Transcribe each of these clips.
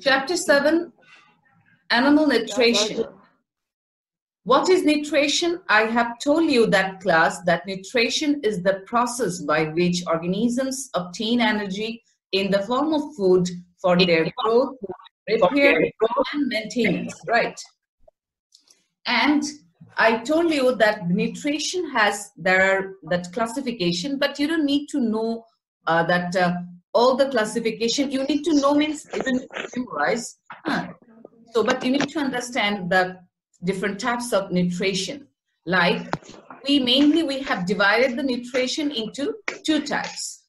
Chapter 7 Animal Nutrition. What is nutrition? I have told you that class that nutrition is the process by which organisms obtain energy in the form of food for their growth, repair, and maintenance, right? And I told you that nutrition has, there are that classification, but you don't need to know uh, that uh, all the classification you need to know means even memorize. Huh. So, but you need to understand the different types of nutrition. Like we mainly we have divided the nutrition into two types.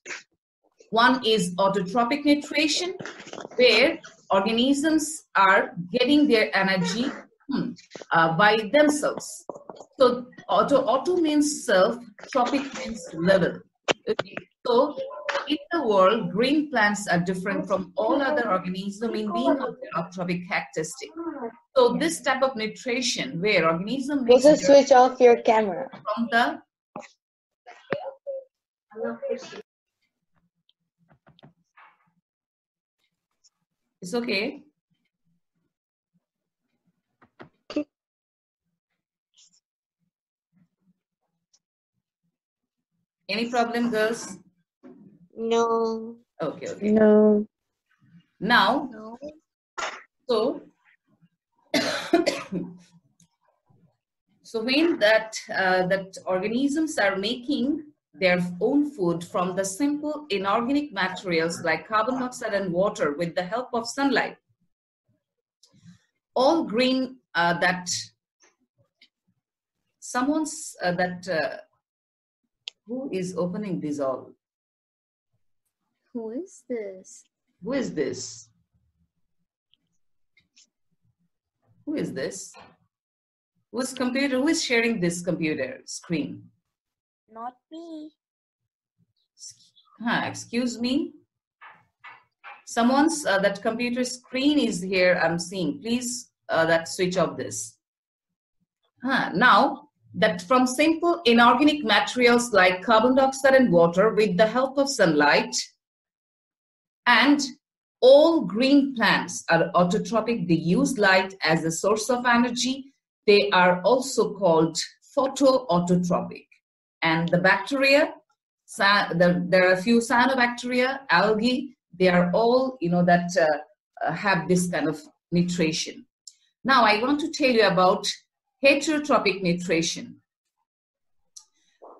One is autotrophic nutrition, where organisms are getting their energy hmm, uh, by themselves. So auto auto means self, tropic means level. Okay. So in the world, green plants are different from all oh, other organisms in being of autotrophic characteristic. So ah. this type of nutrition where organism makes Also switch off your camera. from the it's okay. Any problem, girls? No. Okay, okay. No. Now, No. so so when that uh, that organisms are making their own food from the simple inorganic materials like carbon dioxide and water with the help of sunlight all green uh, that someone's uh, that uh, who is opening this all Who is this? who is this who is this whose computer who is sharing this computer screen Not me. huh, excuse me someone's uh, that computer screen is here i'm seeing please uh, that switch off this huh. now that from simple inorganic materials like carbon dioxide and water with the help of sunlight and all green plants are autotrophic they use light as a source of energy they are also called photoautotrophic and the bacteria there are a few cyanobacteria, algae, they are all, you know, that uh, uh, have this kind of nutrition. Now, I want to tell you about heterotrophic nutrition.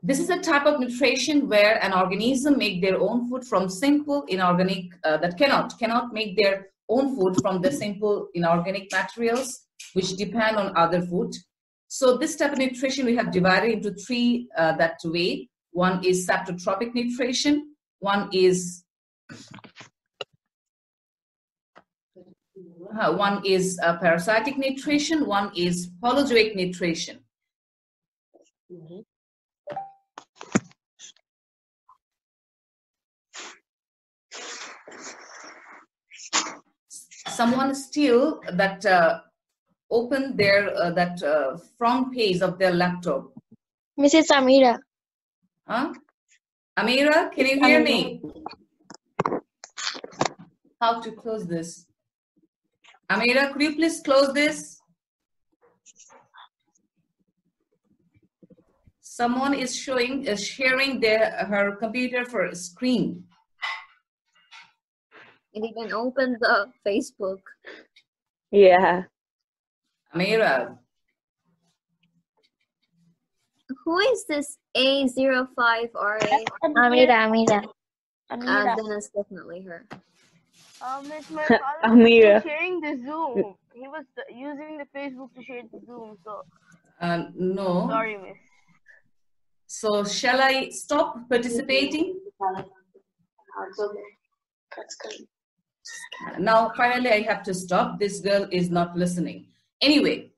This is a type of nutrition where an organism make their own food from simple inorganic, uh, that cannot, cannot make their own food from the simple inorganic materials which depend on other food. So this type of nutrition we have divided into three uh, that way. One is saprotrophic nutrition. One is uh, one is uh, parasitic nutrition. One is holozoic nutrition. Someone still that uh, opened their uh, that uh, front page of their laptop. Mrs. Amira. Huh? Amira, can you hear me? How to close this? Amira, could you please close this? Someone is showing, is sharing their her computer for a screen. It even opened the Facebook. Yeah. Amira, Who is this A05RA? Amira, Amira. Uh, then it's definitely her. Uh, Miss, my father Amira. sharing the Zoom. He was using the Facebook to share the Zoom. So uh, no. sorry, Miss. So shall I stop participating? Now, finally, I have to stop. This girl is not listening. Anyway,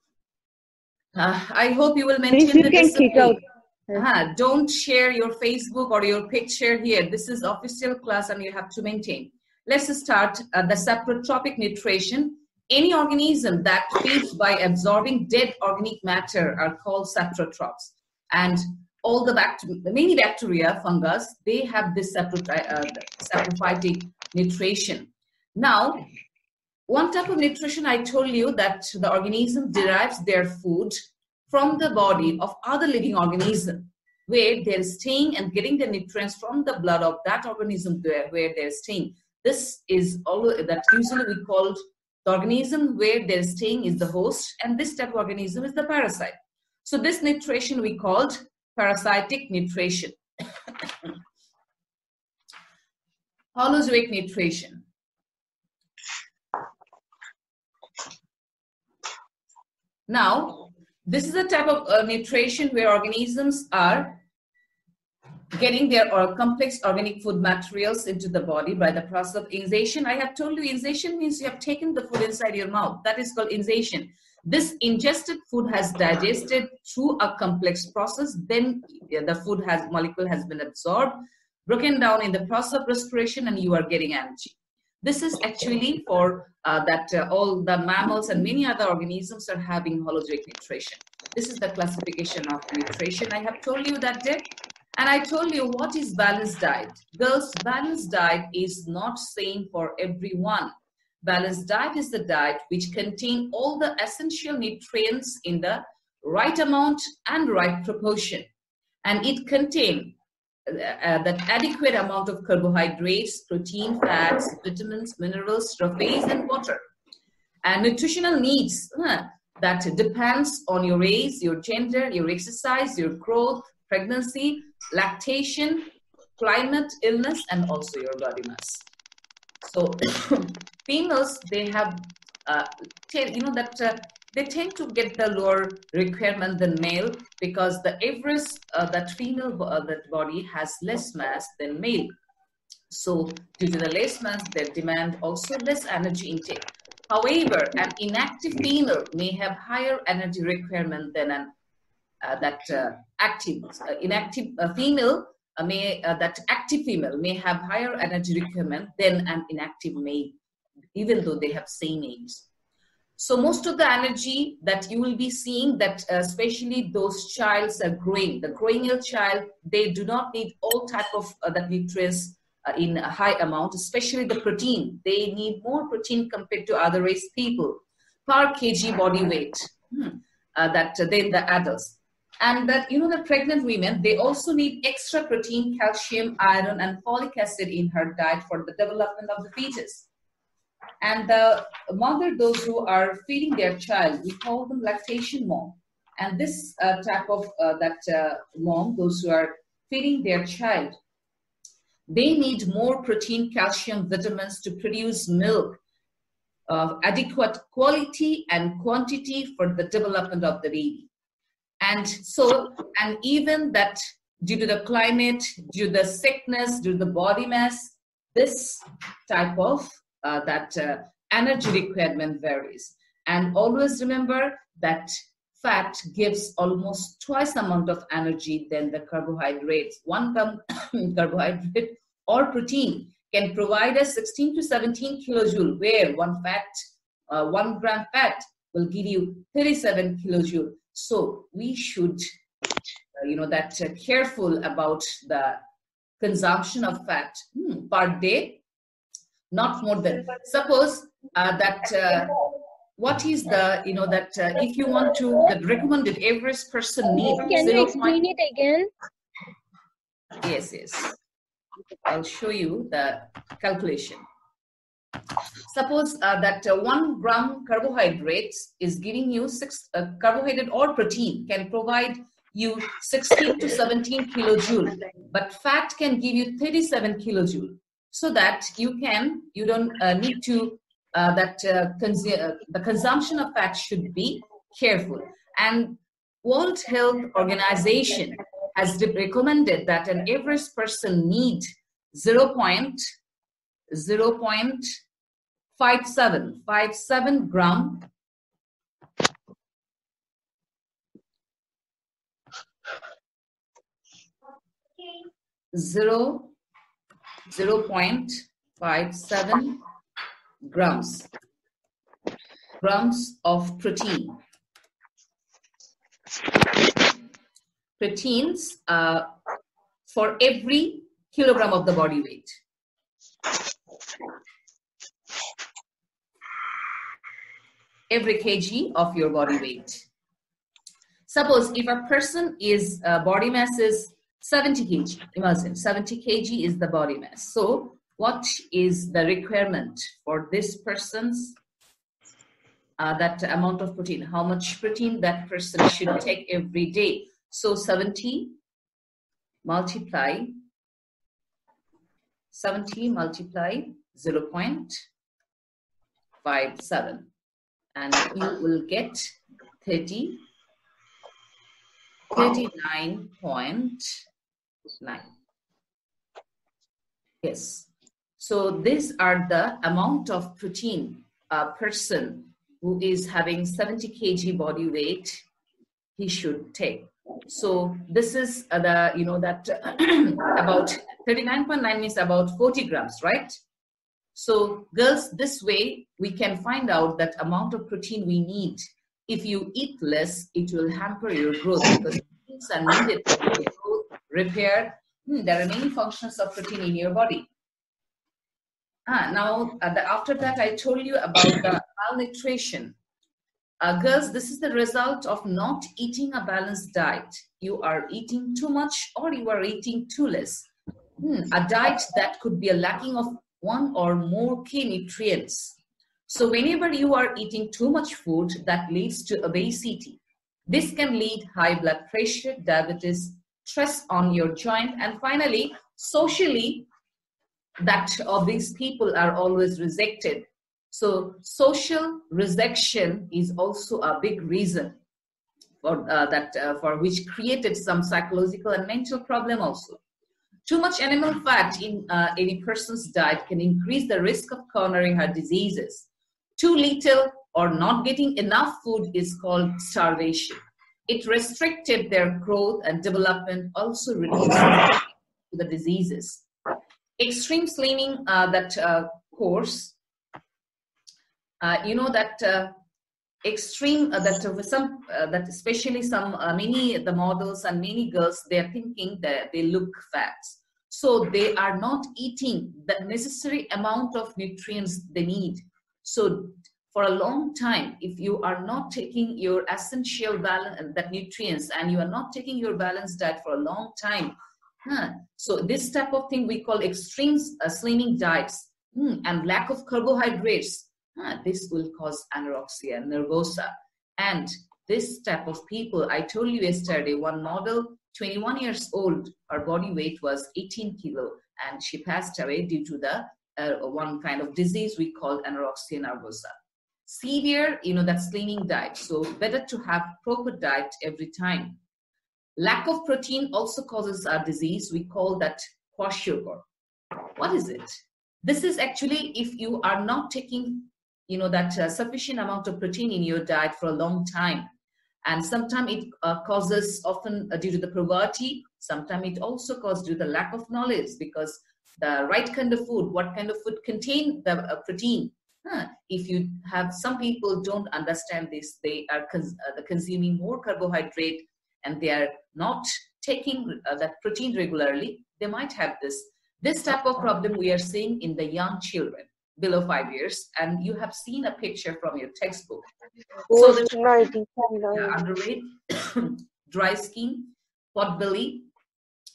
uh, I hope you will maintain Please, you the can kick out. discipline. Uh-huh. Don't share your Facebook or your picture here. This is official class and you have to maintain. Let's start uh, the saprotrophic nutrition. Any organism that feeds by absorbing dead organic matter are called saprotrophs. And all the bacteria, many bacteria, fungus, they have this uh, saprophytic nutrition. Now, one type of nutrition I told you that the organism derives their food from the body of other living organism where they're staying and getting the nutrients from the blood of that organism where, where they're staying. This is all that usually we call the organism where they're staying is the host, and this type of organism is the parasite. So this nutrition we called parasitic nutrition. Holozoic nutrition. Now, this is a type of uh, nutrition where organisms are getting their or complex organic food materials into the body by the process of ingestion. I have told you ingestion means you have taken the food inside your mouth. That is called ingestion. This ingested food has digested through a complex process. Then the food has molecule has been absorbed, broken down in the process of respiration, and you are getting energy. This is actually for uh, that uh, all the mammals and many other organisms are having holozoic nutrition. This is the classification of nutrition. I have told you that day. And I told you what is balanced diet. Girls, balanced diet is not same for everyone. Balanced diet is the diet which contain all the essential nutrients in the right amount and right proportion. And it contain uh, uh, that adequate amount of carbohydrates, protein, fats, vitamins, minerals, surface, and water. And nutritional needs huh, that depends on your age, your gender, your exercise, your growth, pregnancy, lactation, climate, illness, and also your body mass. So females, they have, uh, you know, that uh, they tend to get the lower requirement than male because the average uh, that female uh, that body has less mass than male. So due to the less mass, they demand also less energy intake. However, an inactive female may have higher energy requirement than an uh, that uh, active uh, inactive female may that active female may have higher energy requirement than an inactive male, even though they have same age. So most of the energy that you will be seeing that uh, especially those childs are growing, the growing ill child, they do not need all type of uh, that nutrients uh, in a high amount, especially the protein. They need more protein compared to other race people. Per kg body weight hmm, that than the adults. And that you know the pregnant women they also need extra protein calcium iron and folic acid in her diet for the development of the fetus and the mother those who are feeding their child we call them lactation mom. And this uh, type of uh, that uh, mom those who are feeding their child they need more protein calcium vitamins to produce milk of adequate quality and quantity for the development of the baby. And so, and even that due to the climate, due to the sickness, due to the body mass, this type of uh, that uh, energy requirement varies. And always remember that fat gives almost twice the amount of energy than the carbohydrates. One carbohydrate or protein can provide us 16 to 17 kilojoule, where one fat, uh, one gram fat will give you 37 kilojoule. So we should, uh, you know, that uh, careful about the consumption of fat hmm, per day, not more than. Suppose uh, that uh, what is the, you know, that uh, if you want to, the recommended average person need. Can you explain it again? Yes, yes. I'll show you the calculation. Suppose uh, that uh, one gram carbohydrates is giving you six uh, carbohydrate or protein can provide you 16 to 17 kilojoule, but fat can give you 37 kilojoule. So that you can, you don't uh, need to, uh, that uh, the consumption of fat should be careful. And World Health Organization has recommended that an average person need 0. 0.57, 57 gram zero zero point five seven grams grams of protein. Proteins uh, for every kilogram of the body weight. every kg of your body weight. Suppose if a person is uh, body mass is 70 kg, imagine 70 kg is the body mass. So what is the requirement for this person's uh, that amount of protein, how much protein that person should take every day. So 70 multiply 70 multiply 0 0.57 and you will get 30 39.9 yes. So these are the amount of protein a person who is having 70 kg body weight he should take. So this is uh, the you know that about 39.9 means about 40 grams right? So girls this way we can find out that amount of protein we need. If you eat less it will hamper your growth because things are needed for growth repair hmm, there are many functions of protein in your body Ah, now, uh, the, after that, I told you about the malnutrition. Uh, girls, this is the result of not eating a balanced diet. You are eating too much or you are eating too less. Hmm, a diet that could be a lacking of one or more key nutrients. So whenever you are eating too much food, that leads to obesity. This can lead high blood pressure, diabetes, stress on your joint, and finally, socially, that of these people are always rejected. So social rejection is also a big reason for uh, that uh, for which created some psychological and mental problem also. Too much animal fat in uh, any person's diet can increase the risk of coronary heart diseases. Too little or not getting enough food is called starvation. It restricted their growth and development, also reduced the diseases. Extreme slimming uh, that uh, course uh, you know that uh, extreme uh, that uh, some that especially some many the models and many girls they are thinking that they look fat. So they are not eating the necessary amount of nutrients they need. So for a long time if you are not taking your essential balance that nutrients and you are not taking your balanced diet for a long time Huh. So this type of thing we call extreme uh, slimming diets hmm. and lack of carbohydrates. Huh. This will cause anorexia nervosa. And this type of people, I told you yesterday, one model, 21 years old, her body weight was 18 kilo, and she passed away due to the uh, one kind of disease we call anorexia nervosa. Severe, you know, that slimming diet. So better to have proper diet every time. Lack of protein also causes a disease. We call that kwashiorkor. What is it? This is actually if you are not taking, you know, that uh, sufficient amount of protein in your diet for a long time. And sometimes it uh, causes often uh, due to the poverty. Sometimes it also causes due to the lack of knowledge because the right kind of food, what kind of food contain the uh, protein. Huh. If you have some people don't understand this, they are cons- uh, consuming more carbohydrate and they are not taking uh, that protein regularly, they might have this. This type of problem we are seeing in the young children below five years, and you have seen a picture from your textbook. So the underweight, dry skin, pot belly,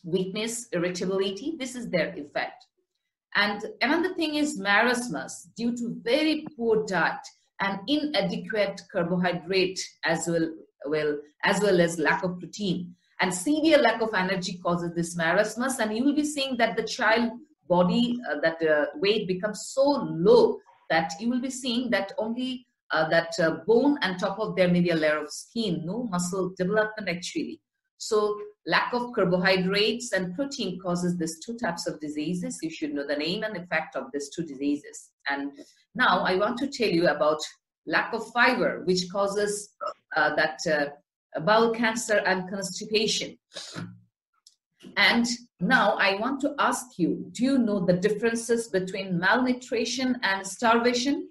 weakness, irritability, this is their effect. And another thing is marasmus due to very poor diet and inadequate carbohydrate as well well as well as lack of protein. And severe lack of energy causes this marasmus. And you will be seeing that the child body uh, that uh, weight becomes so low that you will be seeing that only uh, that uh, bone and top of there may be a layer of skin no muscle development actually so lack of carbohydrates and protein causes these two types of diseases you should know the name and effect of these two diseases and now i want to tell you about lack of fiber, which causes uh, that uh, bowel cancer and constipation. And now I want to ask you, do you know the differences between malnutrition and starvation?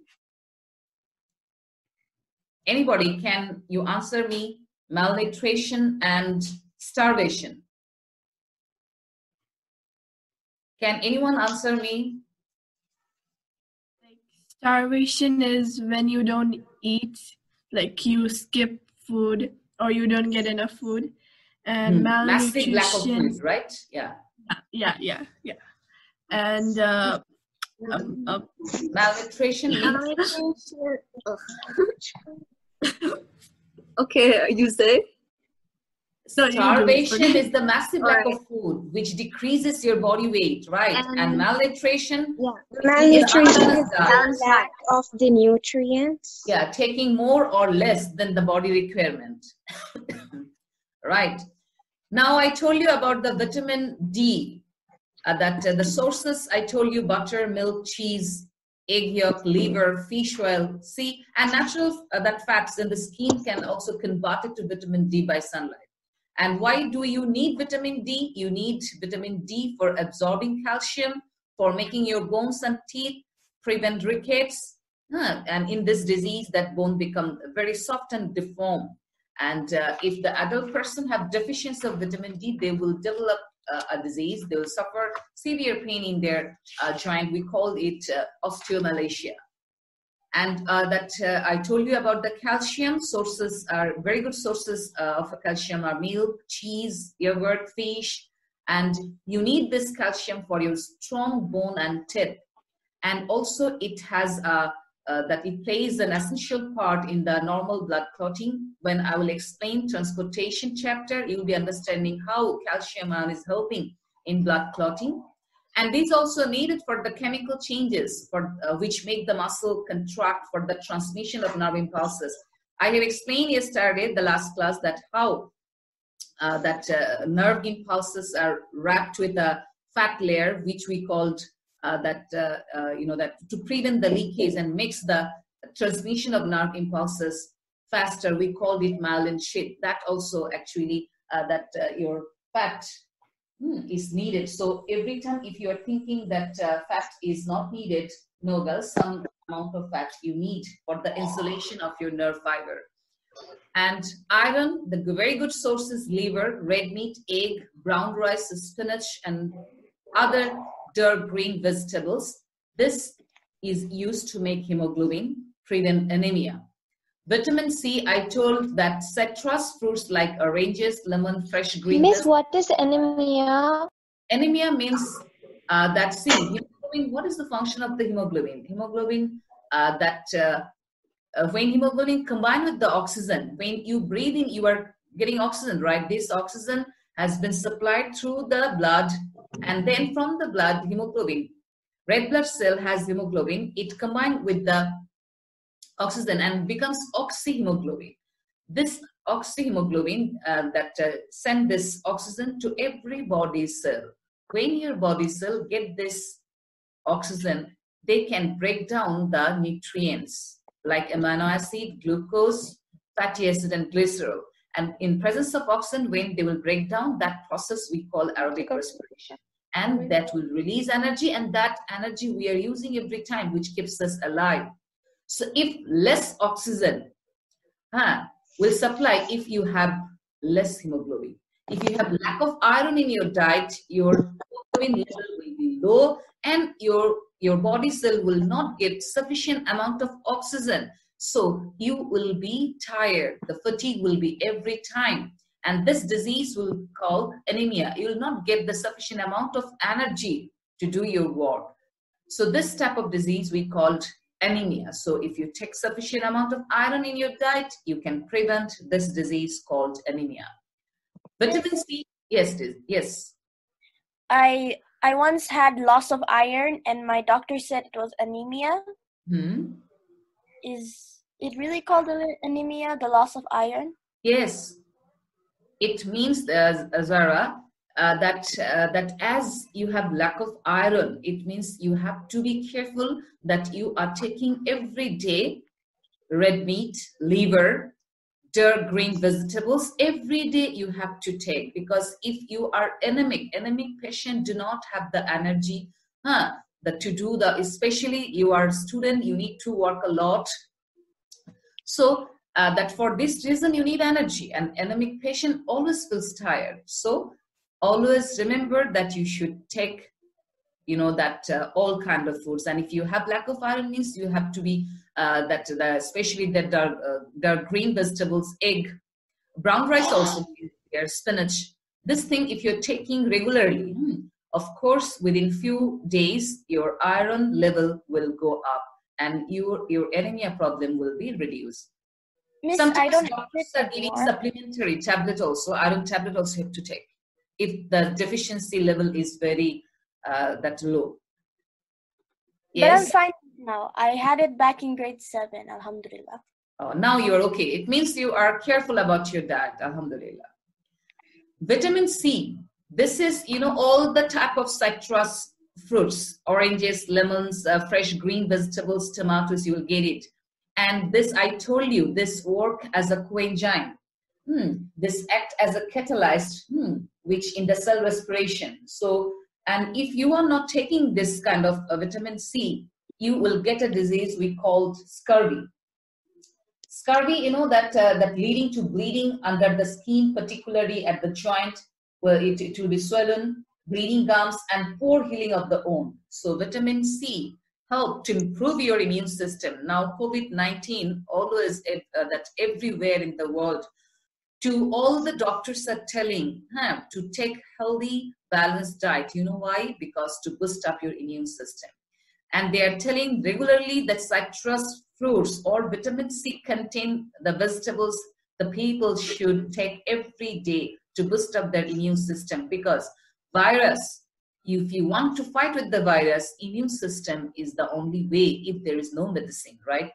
Anybody, can you answer me malnutrition and starvation? Can anyone answer me? Like Starvation is when you don't eat, like you skip food or you don't get enough food. And Hmm. Massive lack of malnutrition. food, right? Yeah. Yeah, yeah, yeah. And uh, um, uh, Malnutrition Malnutrition. Ugh. okay, you say? so you do starvation is the massive lack Alright. of food, which decreases your body weight, right? And, And- malnutrition, Malnutrition Yeah. is the lack of the nutrients. yeah, taking more or less than the body requirement. right. Now I told you about the vitamin D. uh, that uh, the sources I told you butter, milk, cheese, egg yolk, liver, fish oil, see, and natural uh, that fats in the skin can also convert it to vitamin D by sunlight. And why do you need vitamin D? You need vitamin D for absorbing calcium, for making your bones and teeth, prevent rickets, huh, and in this disease that bone become very soft and deformed. And uh, if the adult person have deficiency of vitamin D, they will develop uh, a disease. They will suffer severe pain in their uh, joint. We call it uh, osteomalacia. And uh, that uh, I told you about the calcium sources are very good sources uh, of calcium are milk, cheese, yogurt, fish, and you need this calcium for your strong bone and teeth. And also it has a uh, that it plays an essential part in the normal blood clotting. When I will explain transportation chapter, you'll be understanding how calcium ion is helping in blood clotting. And these also needed for the chemical changes for uh, which make the muscle contract for the transmission of nerve impulses. I have explained yesterday, the last class, that how uh, that uh, nerve impulses are wrapped with a fat layer, which we called that uh, uh, you know that to prevent the leakage and makes the transmission of nerve impulses faster. We called it myelin sheath. That also actually uh, that uh, your fat hmm, is needed. So every time if you are thinking that uh, fat is not needed, no, girls, some amount of fat you need for the insulation of your nerve fiber. And iron, the very good sources liver, red meat, egg, brown rice, spinach, and other dark green vegetables. This is used to make hemoglobin, prevent anemia. Vitamin C, I told that citrus fruits like oranges, lemon, fresh green. Miss, what is anemia? Anemia means uh, that see, hemoglobin, what is the function of the hemoglobin? Hemoglobin uh, that uh, uh, when hemoglobin combined with the oxygen, when you breathe in, you are getting oxygen, right? This oxygen has been supplied through the blood and then from the blood, hemoglobin, red blood cell has hemoglobin, it combined with the oxygen and becomes oxyhemoglobin. This oxyhemoglobin uh, that uh, send this oxygen to every body cell. When your body cell get this oxygen, they can break down the nutrients like amino acid, glucose, fatty acid, and glycerol. And in presence of oxygen, when they will break down, that process we call aerobic respiration. And mm-hmm. that will release energy, and that energy we are using every time, which keeps us alive. So if less oxygen huh, will supply if you have less hemoglobin. If you have lack of iron in your diet, your hemoglobin level will be low and your, your body cell will not get sufficient amount of oxygen. So you will be tired. The fatigue will be every time. And this disease will call anemia. You will not get the sufficient amount of energy to do your work. So this type of disease we called anemia. So if you take sufficient amount of iron in your diet, you can prevent this disease called anemia. Vitamin C, yes, it- yes. I I once had loss of iron and my doctor said it was anemia. Hmm. Is it really called anemia, the loss of iron? Yes, it means, uh, Zara, uh, that uh, that as you have lack of iron, it means you have to be careful that you are taking every day red meat, liver, dark green vegetables every day you have to take because if you are anemic, anemic patient do not have the energy, huh, the to do the especially you are a student, you need to work a lot. So uh, that for this reason you need energy and anemic patient always feels tired. So always remember that you should take you know that uh, all kind of foods. And if you have lack of iron means you have to be uh, that the, especially the dark, uh, dark green vegetables egg brown rice also there spinach. This thing if you're taking regularly hmm, of course within few days your iron level will go up and your your anemia problem will be reduced Miss, sometimes I don't doctors are giving anymore. supplementary tablet also iron tablet also have to take if the deficiency level is very uh, that low Yes. But I'm fine now. I had it back in grade seven, alhamdulillah. Oh, now you're okay. It means you are careful about your diet. Alhamdulillah. Vitamin C. This is, you know, all the type of citrus fruits, oranges, lemons, uh, fresh green vegetables, tomatoes, you will get it. And this, I told you, this work as a coenzyme. Hmm. This act as a catalyst, hmm, which in the cell respiration. So, and if you are not taking this kind of uh, vitamin C, you will get a disease we called scurvy scurvy you know that uh, that leading to bleeding under the skin particularly at the joint where it, it will be swollen bleeding gums and poor healing of the wound so vitamin c help to improve your immune system. Now covid-19 always uh, that everywhere in the world. To all the doctors are telling huh, to take healthy balanced diet. You know why? Because to boost up your immune system. And they are telling regularly that citrus fruits or vitamin C contain the vegetables the people should take every day to boost up their immune system because virus. If you want to fight with the virus immune system is the only way if there is no medicine right?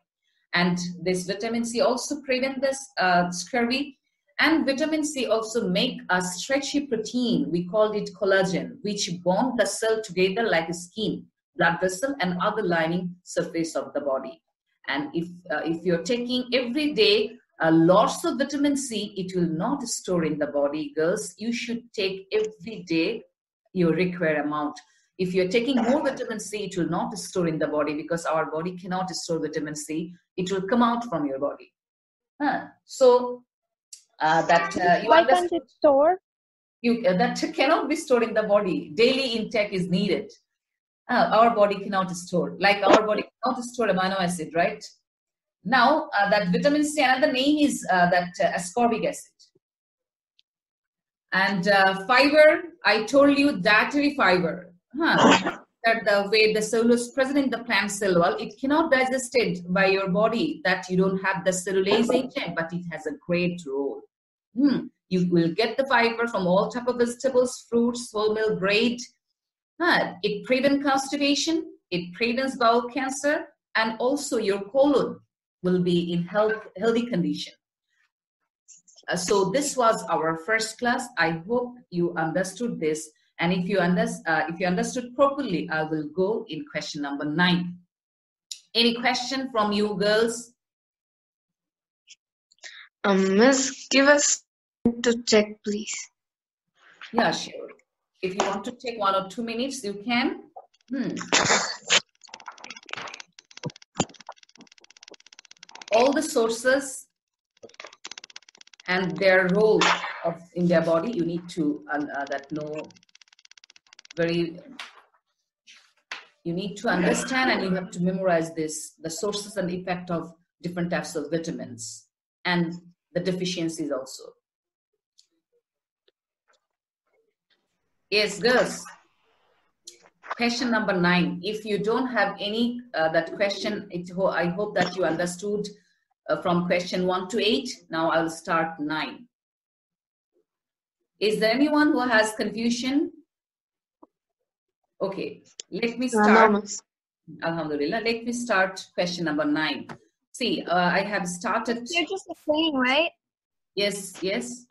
And this vitamin c also prevent this uh, scurvy. And vitamin c also make a stretchy protein. We called it collagen which bond the cell together like a skin blood vessel and other lining surface of the body. And if uh, if you're taking every day uh, lots of vitamin c it will not store in the body. Girls you should take every day your required amount. If you're taking more vitamin c it will not store in the body because our body cannot store vitamin c. It will come out from your body. Huh. so uh, that uh, you Why can't it store? you uh, that cannot be stored in the body. Daily intake is needed. Uh, our body cannot store. Like our body cannot store amino acid right? Now uh, that vitamin c another name is uh, that uh, ascorbic acid and uh, fiber i told you dietary fiber huh. that the way the cellulose present in the plant cell wall it cannot be digested by your body that you don't have the cellulase agent but it has a great role Hmm. You will get the fiber from all type of vegetables, fruits, whole milk, bread. Huh. It prevents constipation. It prevents bowel cancer, and also your colon will be in health, healthy condition. Uh, so this was our first class. I hope you understood this, and if you understand, uh, if you understood properly, I will go in question number nine. Any question from you girls? Um, Miss, give us to check, please. Yeah, sure. If you want to take one or two minutes, you can. Hmm. All the sources and their role of in their body, you need to uh, that know very. You need to understand and you have to memorize this the sources and effect of different types of vitamins and the deficiencies also. Yes, girls. Question number nine. If you don't have any uh, that question, it I hope that you understood uh, from question one to eight. Now I'll start nine. Is there anyone who has confusion? Okay, let me start. Alhamdulillah. Let me start question number nine. See, uh, I have started. You're just explaining, right? Yes, yes.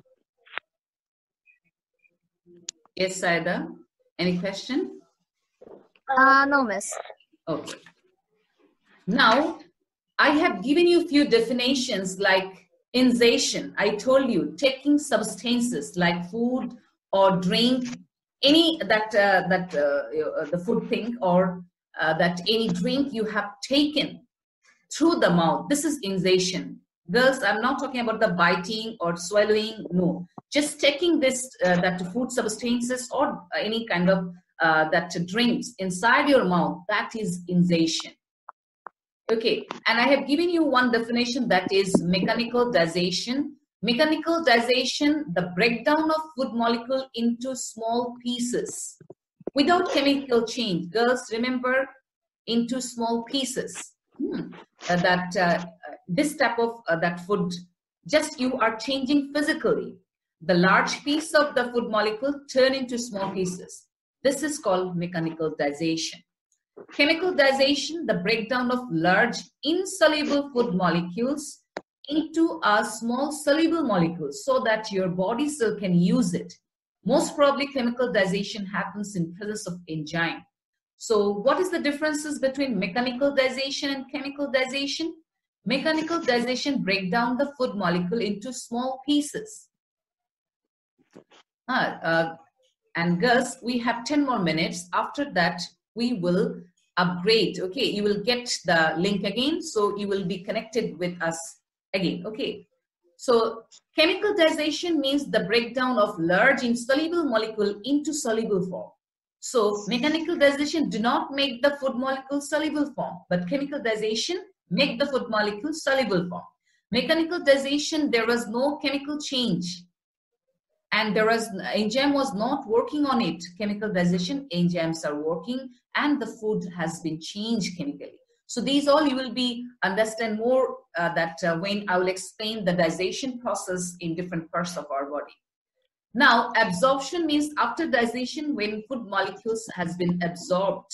Yes, Saida. Any question? Uh, no, miss. Okay. Now, I have given you a few definitions like ingestion. I told you taking substances like food or drink, any that uh, that uh, uh, the food thing or uh, that any drink you have taken through the mouth. This is ingestion. Girls, I'm not talking about the biting or swallowing. No, just taking this uh, that food substances or any kind of uh, that drinks inside your mouth, that is ingestion. Okay, and I have given you one definition that is mechanical digestion. Mechanical digestion, the breakdown of food molecule into small pieces without chemical change. Girls, remember, into small pieces. Hmm. Uh, that uh, this type of uh, that food, just you are changing physically. The large piece of the food molecule turn into small pieces. This is called mechanical digestion. Chemical digestion, the breakdown of large insoluble food molecules into a small soluble molecules so that your body cell can use it. Most probably chemical digestion happens in presence of enzyme. So what is the differences between mechanical digestion and chemical digestion? Mechanical digestion break down the food molecule into small pieces. Ah, uh, and girls, we have 10 more minutes. After that, we will upgrade. Okay, you will get the link again. So you will be connected with us again. Okay. So chemical digestion means the breakdown of large insoluble molecule into soluble form. So mechanical digestion do not make the food molecule soluble form, but chemical digestion make the food molecule soluble form. Mechanical digestion, there was no chemical change and there was enzyme was not working on it chemical digestion enzymes are working and the food has been changed chemically so these all you will be understand more uh, that uh, when i will explain the digestion process in different parts of our body now absorption means after digestion when food molecules has been absorbed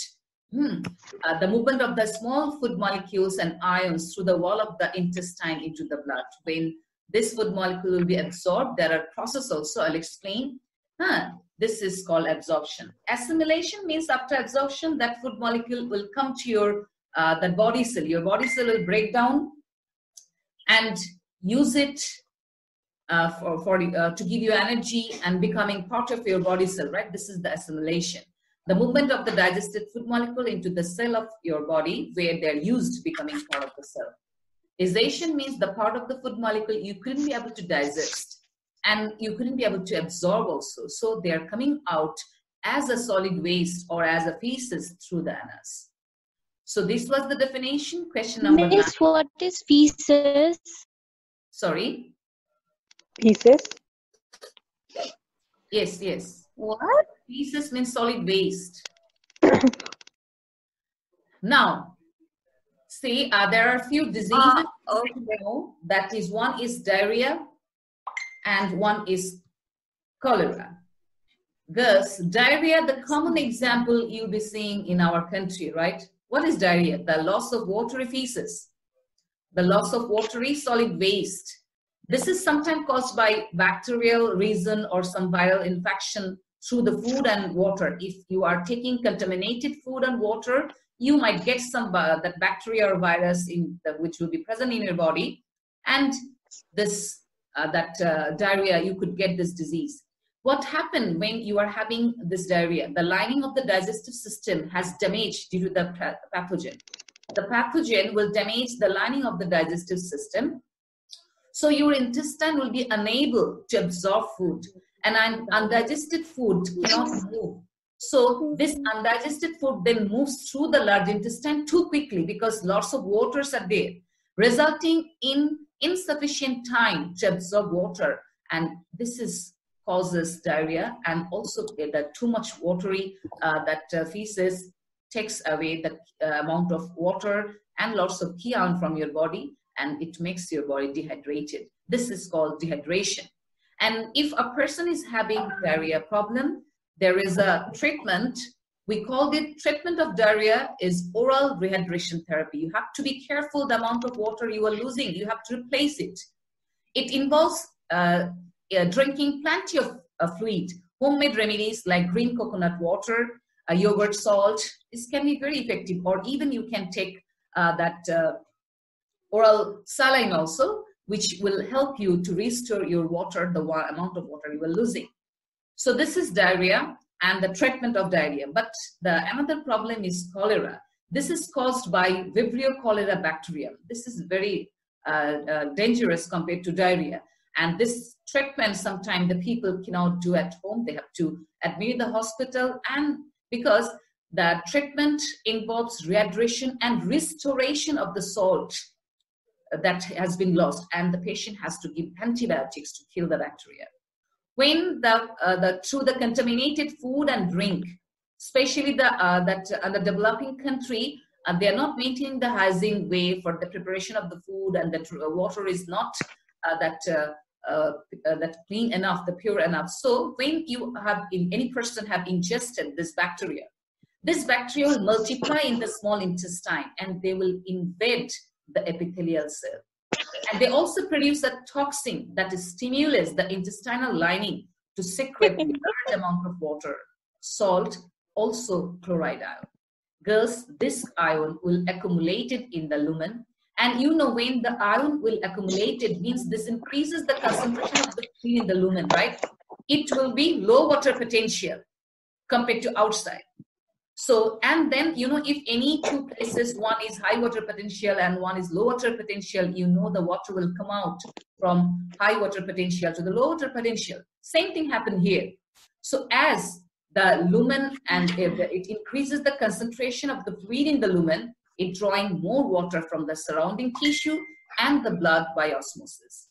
hmm, uh, the movement of the small food molecules and ions through the wall of the intestine into the blood when this food molecule will be absorbed. There are processes also, I'll explain. Huh, this is called absorption. Assimilation means after absorption, that food molecule will come to your uh, that body cell. Your body cell will break down and use it uh, for, for uh, to give you energy and becoming part of your body cell, right? This is the assimilation. The movement of the digested food molecule into the cell of your body where they're used becoming part of the cell. Assimilation means the part of the food molecule you couldn't be able to digest and you couldn't be able to absorb also. So they are coming out as a solid waste or as a feces through the anus. So this was the definition. Question number Miss, nine. what is feces? Sorry. Pieces. Yes, yes. What? Feces means solid waste. now, see, uh, there are a few diseases oh. you know, that is one is diarrhea and one is cholera. Thus, diarrhea, the common example you'll be seeing in our country, right? What is diarrhea? The loss of watery feces, the loss of watery solid waste. This is sometimes caused by bacterial reason or some viral infection through the food and water. If you are taking contaminated food and water, you might get some uh, that bacteria or virus in the, which will be present in your body and this uh, that uh, diarrhea you could get this disease. What happened when you are having this diarrhea? The lining of the digestive system has damaged due to the pathogen. The pathogen will damage the lining of the digestive system. So your intestine will be unable to absorb food and un- undigested food cannot move. So this undigested food then moves through the large intestine too quickly because lots of waters are there, resulting in insufficient time to absorb water. And this is causes diarrhea and also the too much watery uh, that uh, feces takes away the uh, amount of water and lots of ion from your body and it makes your body dehydrated. This is called dehydration. And if a person is having diarrhea problem, there is a treatment we called it treatment of diarrhea is oral rehydration therapy. You have to be careful the amount of water you are losing. You have to replace it. It involves uh, uh, drinking plenty of uh, fluid homemade remedies like green coconut water yogurt salt. This can be very effective or even you can take uh, that uh, oral saline also which will help you to restore your water the amount of water you are losing. So this is diarrhea and the treatment of diarrhea. But the another problem is cholera. This is caused by Vibrio cholera bacterium. This is very uh, uh, dangerous compared to diarrhea. And this treatment, sometimes the people cannot do at home. They have to admit the hospital. And because the treatment involves rehydration and restoration of the salt that has been lost and the patient has to give antibiotics to kill the bacteria when the, uh, the through the contaminated food and drink especially the uh, that uh, the developing country uh, they are not maintaining the hygiene way for the preparation of the food and the water is not uh, that uh, uh, that clean enough the pure enough. So when you have in any person have ingested this bacteria this bacteria will multiply in the small intestine and they will invade the epithelial cell and they also produce a toxin that stimulates the intestinal lining to secrete a large amount of water salt also chloride ion. Girls, this ion will accumulate it in the lumen. And you know when the ion will accumulate it means this increases the concentration of the fluid in the lumen, right? It will be low water potential compared to outside. So, and then, you know, if any two places, one is high water potential and one is low water potential, you know the water will come out from high water potential to the low water potential. Same thing happened here. So as the lumen and it, increases the concentration of the fluid in the lumen, it drawing more water from the surrounding tissue and the blood by osmosis.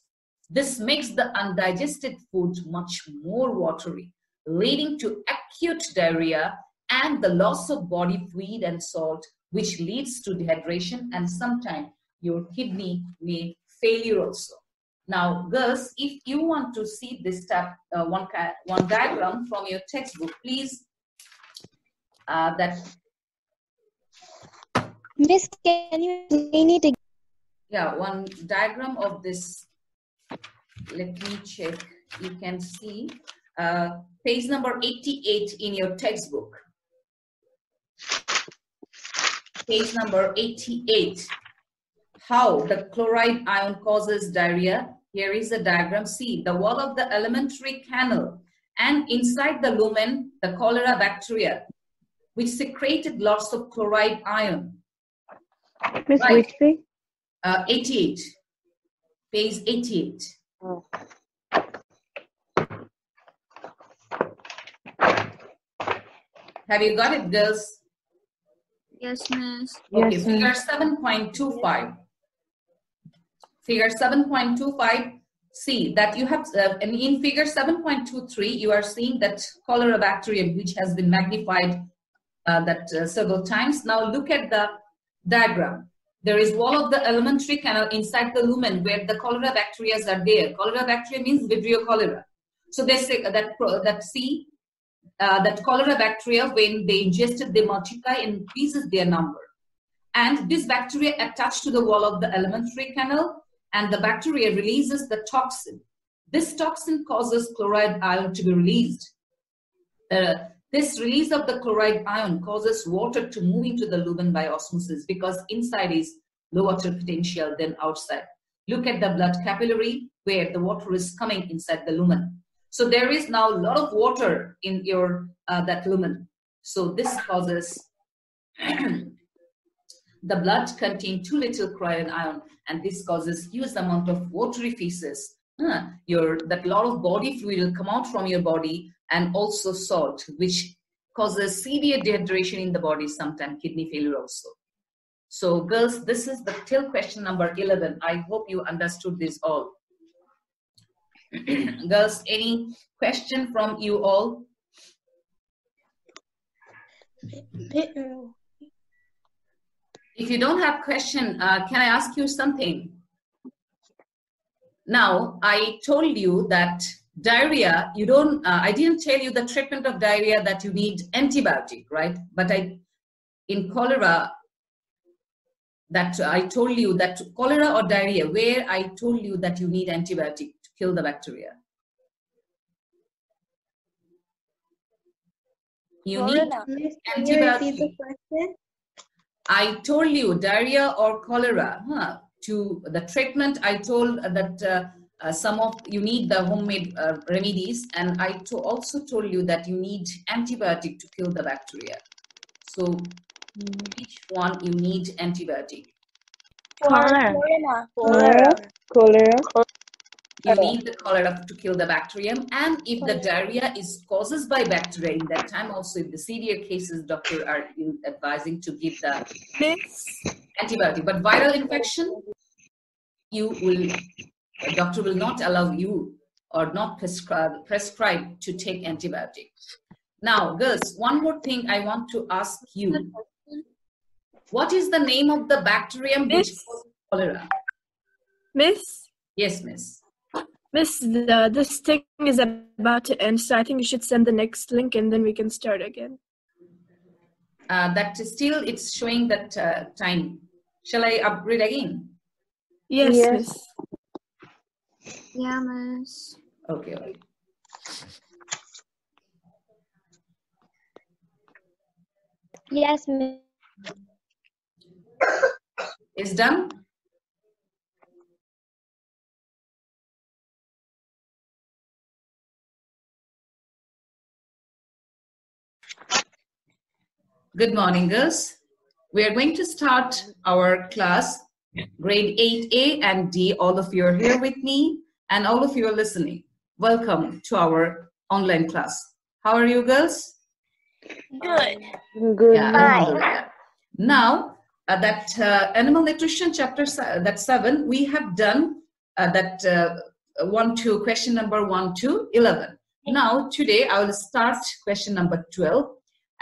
This makes the undigested food much more watery, leading to acute diarrhea and the loss of body fluid and salt, which leads to dehydration and sometimes your kidney may failure also. Now, girls, if you want to see this type, uh, one, one diagram from your textbook, please, uh, that. Miss, can you explain it again? Yeah, one diagram of this. Let me check. You can see uh, page number 88 in your textbook. Page number 88 how the chloride ion causes diarrhea. Here is a diagram. See the wall of the alimentary canal and inside the lumen, the cholera bacteria, which secreted lots of chloride ion. Miss, Right. which page? Uh, 88, page 88. Oh. Have you got it, girls? Yes, miss. Okay, Yes, figure 7.25. Figure 7.25, see that you have, uh, and in figure 7.23, you are seeing that cholera bacterium, which has been magnified uh, that uh, several times. Now look at the diagram. There is wall of the alimentary canal inside the lumen where the cholera bacteria are there. Cholera bacteria means Vibrio cholera. So they say that, that see uh, that cholera bacteria, when they ingested, they multiply and increases their number. And this bacteria attach to the wall of the alimentary canal, and the bacteria releases the toxin. This toxin causes chloride ion to be released. Uh, this release of the chloride ion causes water to move into the lumen by osmosis because inside is low water potential than outside. Look at the blood capillary where the water is coming inside the lumen. So there is now a lot of water in your uh, that lumen. So this causes the blood contain too little chloride ion, and this causes huge amount of watery feces. Huh. Your that lot of body fluid will come out from your body, and also salt, which causes severe dehydration in the body, sometimes kidney failure also. So, girls, this is the till question number 11. I hope you understood this all. girls, any question from you all? If you don't have question, uh, can I ask you something? Now, I told you that diarrhea, you don't, uh, I didn't tell you the treatment of diarrhea that you need antibiotic, right? But I, in cholera, that I told you that cholera or diarrhea, where I told you that you need antibiotic kill the bacteria. You need Chlorella. Miss, can you repeat the antibiotic. I told you diarrhea or cholera. Huh? To the treatment, I told that uh, uh, some of you need the homemade uh, remedies, and I to also told you that you need antibiotic to kill the bacteria. So, which one you need antibiotic? For Cholera. chlorella. Cholera. Cholera. You need the cholera to kill the bacterium. And if the diarrhea is causes by bacteria, in that time also, if the severe cases, doctor are advising to give the Miss, antibiotic. But viral infection, you will, doctor will not allow you or not prescribe, prescribe to take antibiotic. Now, girls, one more thing I want to ask you. What is the name of the bacterium which causes cholera? Miss, Yes, miss. Miss, the, this thing is about to end, so I think you should send the next link and then we can start again. Uh, that is still it's showing that uh, time. Shall I upgrade again? Yes, Yes. Miss. Yeah, miss. Okay, okay. Yes, miss. It's done. Good morning, girls. We are going to start our class, grade 8A and D. All of you are here with me, and all of you are listening. Welcome to our online class. How are you, girls? Good. Good. Yeah, alhamdulillah. Now, uh, that uh, animal nutrition chapter se- that seven, we have done uh, that uh, one two, question number one to eleven. Now, today I will start question number twelve,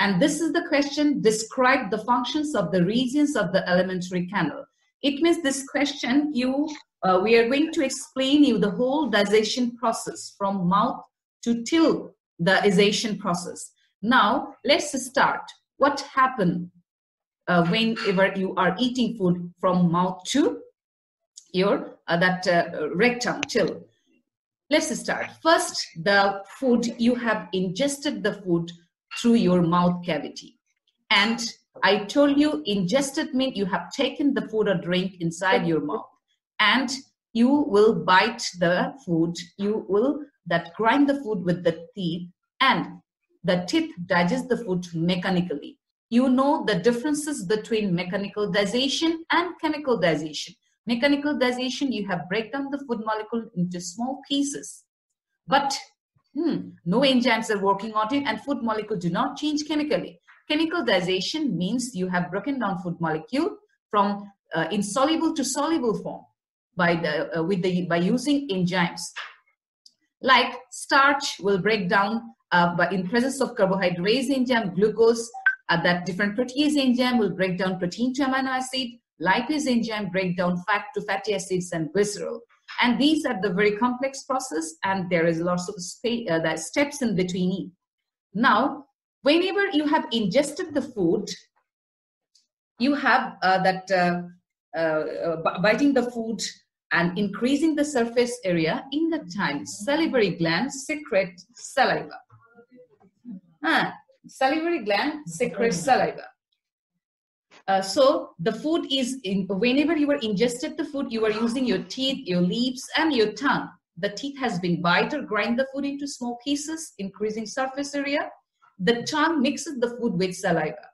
and this is the question: Describe the functions of the regions of the alimentary canal. It means this question you uh, we are going to explain you the whole digestion process from mouth to till the digestion process. Now, let's start. What happened uh, whenever you are eating food from mouth to your uh, that uh, rectum till? Let's start. First, the food you have ingested the food through your mouth cavity, and I told you ingested means you have taken the food or drink inside your mouth, and you will bite the food. You will that grind the food with the teeth, and the teeth digest the food mechanically. You know the differences between mechanical digestion and chemical digestion. Mechanical digestion, you have break down the food molecule into small pieces, but hmm, no enzymes are working on it, and food molecule do not change chemically. Chemical digestion means you have broken down food molecule from uh, insoluble to soluble form by the uh, with the by using enzymes. Like starch will break down uh, but in presence of carbohydrate enzyme glucose uh, that different protease enzyme will break down protein to amino acid. Lipase enzyme break down fat to fatty acids and glycerol and these are the very complex process and there is lots of spa- uh, steps in between it. Now whenever you have ingested the food you have uh, that uh, uh, biting the food and increasing the surface area in the time salivary glands secrete saliva. Ah, salivary gland secretes saliva uh, so the food is in, whenever you are ingested the food you are using your teeth your lips and your tongue. The teeth has been bite or grind the food into small pieces increasing surface area. The tongue mixes the food with saliva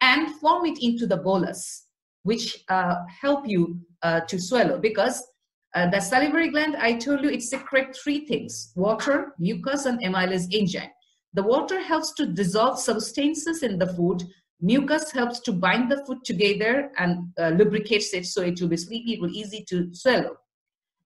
and form it into the bolus which uh, help you uh, to swallow because uh, the salivary gland i told you it secretes three things water mucus and amylase enzyme. The water helps to dissolve substances in the food mucus helps to bind the food together and uh, lubricates it so it will be sleepy it will easy to swallow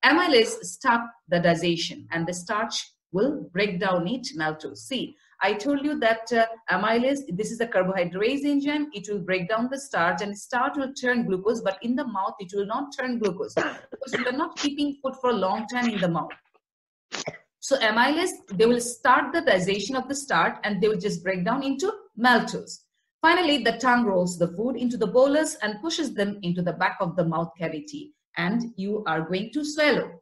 amylase stop the digestion and the starch will break down it maltose see I told you that uh, amylase, this is a carbohydrate enzyme. It will break down the starch and starch will turn glucose, but in the mouth, it will not turn glucose because you are not keeping food for a long time in the mouth. So amylase, they will start the digestion of the starch and they will just break down into maltose. Finally, the tongue rolls the food into the bolus and pushes them into the back of the mouth cavity and you are going to swallow.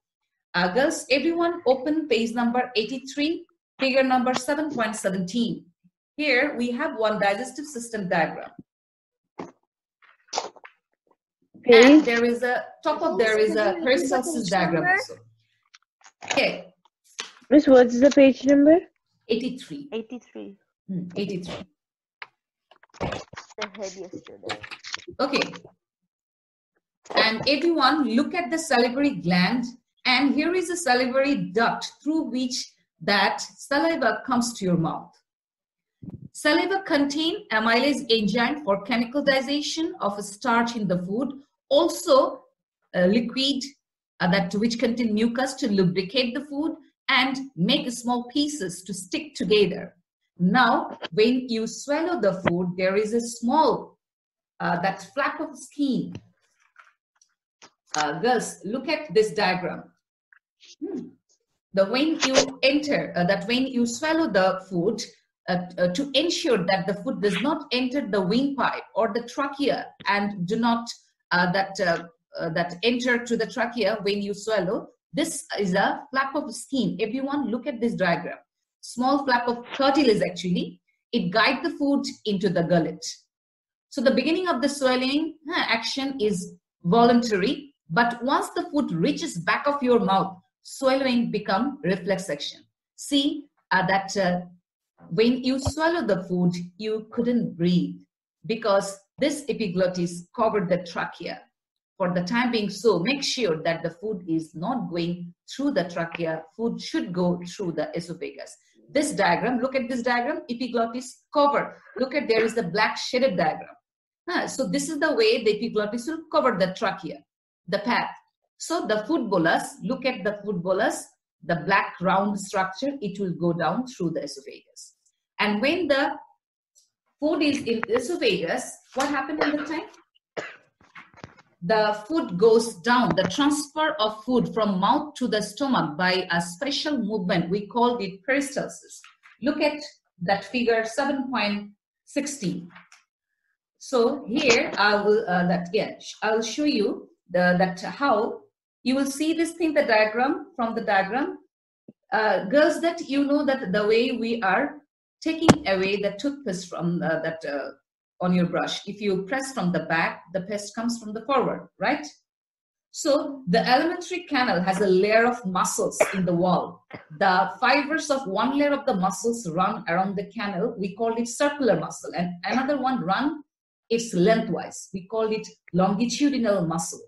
Uh, girls, everyone open page number 83 figure number 7.17. Here we have one digestive system diagram. And there is a, top of there is a peristalsis diagram also. Okay, Miss, what's the page number? 83. 83. Hmm, 83. The head yesterday. Okay. And everyone look at the salivary gland And here is a salivary duct through which that saliva comes to your mouth. Saliva contain amylase enzyme for chemical digestion of starch in the food. Also, liquid uh, that which contain mucus to lubricate the food and make small pieces to stick together. Now, when you swallow the food, there is a small uh, that flap of skin. Uh, girls, look at this diagram. Hmm. The when you enter, uh, that when you swallow the food, uh, uh, to ensure that the food does not enter the windpipe or the trachea and do not uh, that that enter to the trachea when you swallow. This is a flap of skin. Everyone, look at this diagram. Small flap of cartilage actually. It guides the food into the gullet. So the beginning of the swallowing uh, action is voluntary, but once the food reaches back of your mouth, swallowing become reflex action. See uh, that uh, when you swallow the food, you couldn't breathe because this epiglottis covered the trachea. For the time being, so make sure that the food is not going through the trachea. Food should go through the esophagus. This diagram, look at this diagram, epiglottis covered. Look at there is the black shaded diagram. Huh, so this is the way the epiglottis will cover the trachea, the path. So the food bolus, look at the food bolus, the black round structure, it will go down through the esophagus. And when the food is in the esophagus, what happened in the time? The food goes down, the transfer of food from mouth to the stomach by a special movement, we call it peristalsis. Look at that figure 7.16. So here I will, uh, that, yeah, I'll show you the, that how you will see this thing, the diagram from the diagram. Uh, girls, that you know that the way we are taking away the toothpaste from uh, that uh, on your brush. If you press from the back, the paste comes from the forward, right? So the alimentary canal has a layer of muscles in the wall. The fibers of one layer of the muscles run around the canal. We call it circular muscle, and another one run its lengthwise. We call it longitudinal muscle.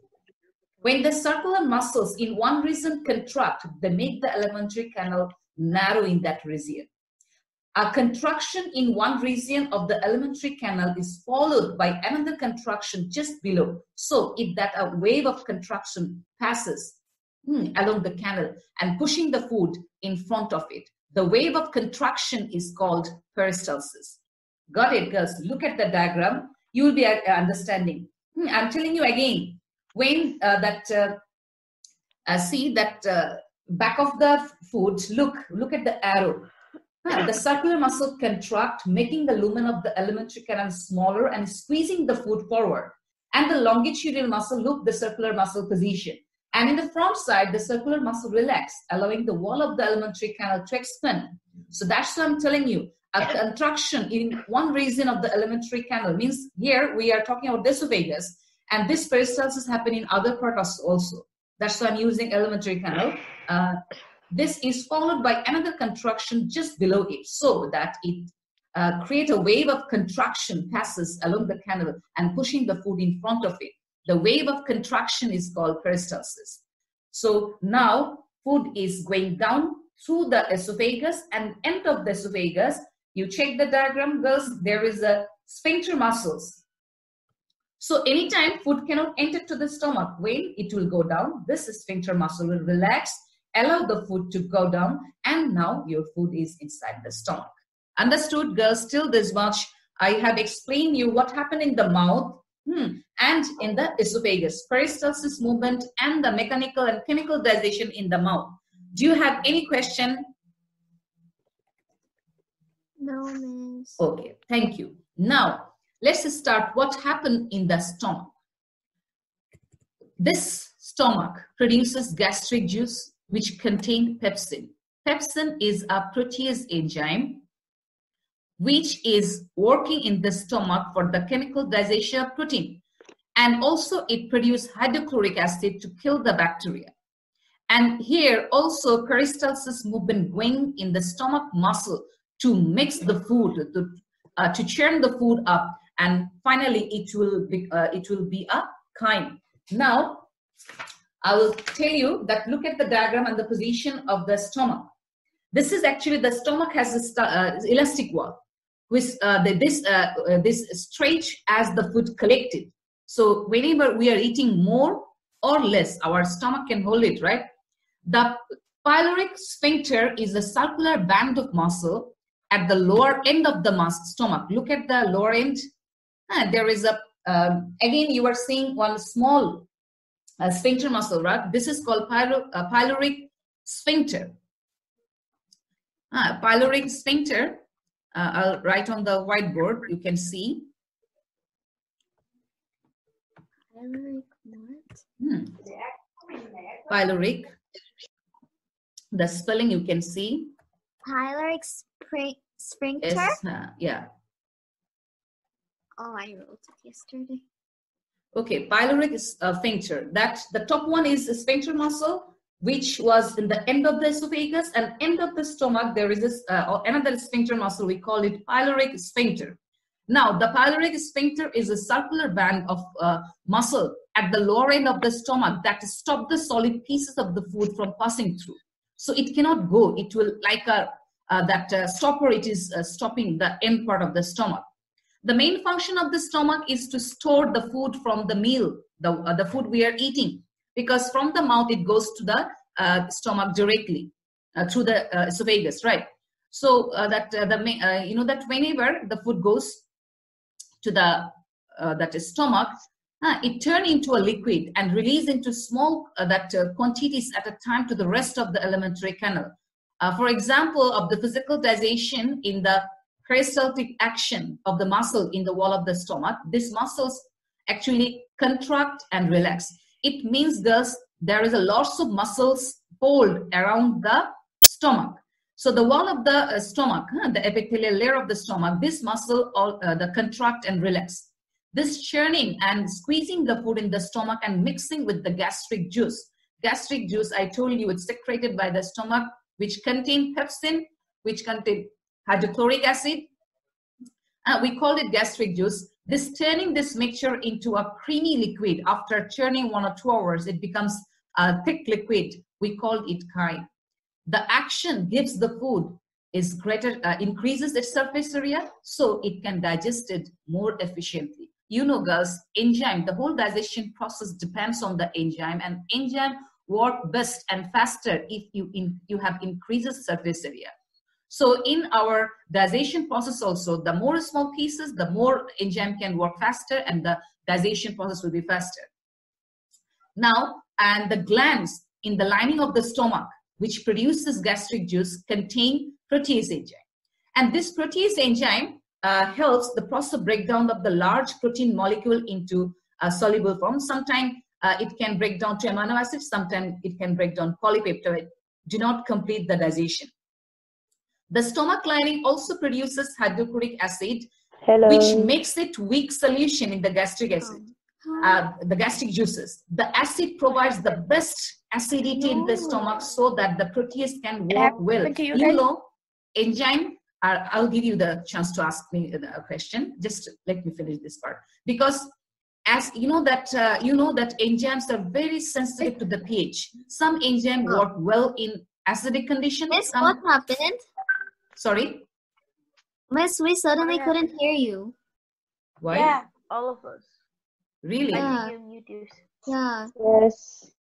When the circular muscles in one region contract, they make the alimentary canal narrow in that region. A contraction in one region of the alimentary canal is followed by another contraction just below. So if that a wave of contraction passes hmm, along the canal and pushing the food in front of it, the wave of contraction is called peristalsis. Got it, girls? Look at the diagram. You will be uh, understanding. Hmm, I'm telling you again, when uh, that, uh, uh, see that uh, back of the food, look, look at the arrow the circular muscle contract, making the lumen of the alimentary canal smaller and squeezing the food forward. And the longitudinal muscle look the circular muscle position. And in the front side, the circular muscle relax, allowing the wall of the alimentary canal to expand. So that's what I'm telling you. A contraction in one region of the alimentary canal means here we are talking about the esophagus, and this peristalsis happen in other parts also. That's why I'm using alimentary canal. Uh, this is followed by another contraction just below it so that it uh, create a wave of contraction passes along the canal and pushing the food in front of it. The wave of contraction is called peristalsis. So now food is going down through the esophagus and end of the esophagus. You check the diagram, girls, there is a sphincter muscles. So anytime food cannot enter to the stomach, when it will go down, this sphincter muscle will relax allow the food to go down and now your food is inside the stomach. Understood girls? Till this much. I have explained you what happened in the mouth hmm, and in the esophagus peristalsis movement and the mechanical and chemical digestion in the mouth. Do you have any question? No, miss. okay thank you. Now let's start what happened in the stomach. This stomach produces gastric juice which contain pepsin. Pepsin is a protease enzyme which is working in the stomach for the chemical of protein. And also it produces hydrochloric acid to kill the bacteria. And here also peristalsis movement going in the stomach muscle to mix the food, to, uh, to churn the food up. And finally it will be, uh, it will be a chyme. Now, I will tell you that look at the diagram and the position of the stomach. This is actually the stomach has a uh, elastic wall, with uh, the, this uh, uh, this stretch as the food collected. So whenever we are eating more or less, our stomach can hold it, right? The pyloric sphincter is a circular band of muscle at the lower end of the mus- stomach. Look at the lower end. Ah, there is a um, again you are seeing one small uh, sphincter muscle, right? This is called pylo- uh, pyloric sphincter. Ah, pyloric sphincter. Uh, I'll write on the whiteboard. You can see. Pyloric what? Hmm. Pyloric. The spelling you can see. Pyloric spring sphincter? Is, uh, yeah. Oh, I wrote it yesterday. Okay, pyloric uh, sphincter. That the top one is sphincter muscle, which was in the end of the esophagus and end of the stomach. There is this uh, another sphincter muscle. We call it pyloric sphincter. Now, the pyloric sphincter is a circular band of uh, muscle at the lower end of the stomach that stop the solid pieces of the food from passing through. So it cannot go. It will like a uh, that uh, stopper. It is uh, stopping the end part of the stomach. The main function of the stomach is to store the food from the meal, the, uh, the food we are eating, because from the mouth it goes to the uh, stomach directly uh, through the uh, esophagus, right? So uh, that uh, the you know that whenever the food goes to the that is stomach, it turn into a liquid and release into small that quantities at a time to the rest of the alimentary canal. For example, of the physical digestion in the peristaltic action of the muscle in the wall of the stomach, these muscles actually contract and relax. It means thus there is a loss of muscles hold around the stomach. So the wall of the uh, stomach, the epithelial layer of the stomach, this muscle all uh, the contract and relax. This churning and squeezing the food in the stomach and mixing with the gastric juice. Gastric juice, I told you, it's secreted by the stomach, which contain pepsin, which contain hydrochloric acid. Uh, we call it gastric juice. This turning this mixture into a creamy liquid after churning one or two hours, it becomes a thick liquid. We call it chyme. The action gives the food is greater, uh, increases its surface area, so it can digest it more efficiently. You know, girls, enzyme, the whole digestion process depends on the enzyme, and enzyme work best and faster if you in, you have increases surface area. So in our digestion process also, the more small pieces, the more enzyme can work faster and the digestion process will be faster. Now, and the glands in the lining of the stomach, which produces gastric juice, contain protease enzyme. And this protease enzyme uh, helps the process of breakdown of the large protein molecule into a soluble form. Sometimes uh, it can break down to amino acids, sometimes it can break down polypeptide, do not complete the digestion. The stomach lining also produces hydrochloric acid, Hello. which makes it weak solution in the gastric acid, uh, the gastric juices. The acid provides the best acidity in the stomach so that the protease can work well. happened you You guys? know, enzyme, uh, I'll give you the chance to ask me a question. Just let me finish this part. Because as you know that uh, you know that enzymes are very sensitive to the pH. Some enzyme Oh. work well in acidic conditions. Miss, some- what happened? Sorry, Miss, we suddenly What couldn't hear you. why? Yeah. All of us. Really? Yeah. I think you mute yours. Yeah. Yes.